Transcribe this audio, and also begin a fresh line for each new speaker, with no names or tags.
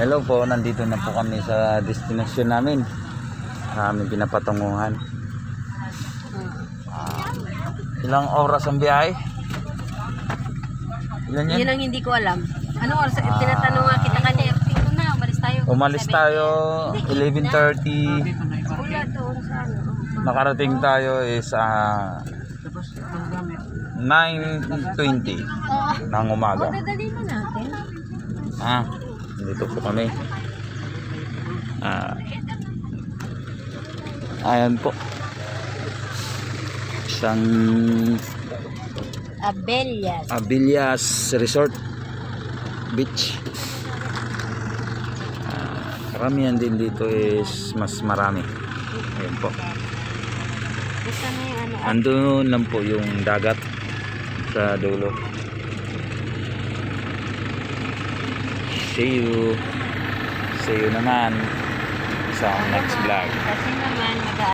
Hello po, nandito na po kami sa destination namin. Aming pinapatunguhan. Ah, ilang oras ang biyahe? Ilan yan?
Yun ang hindi ko alam. Ano oras?
Ah.
Tinatanong nga kita kanina. Ito na, umalis tayo.
Umalis tayo 11.30.
Wala doon sa ano.
Nakarating tayo is ah, 9.20
Oo.
ng umaga.
Natin.
Ah, dito po kami. Ah, ayan po. Isang
Abelias.
Abillas Resort Beach. Ah, karamihan din dito is mas marami. Ayan po.
Ano.
Andun lang po yung dagat sa dulo. See you. See you naman sa next vlog.
Kasi naman, mag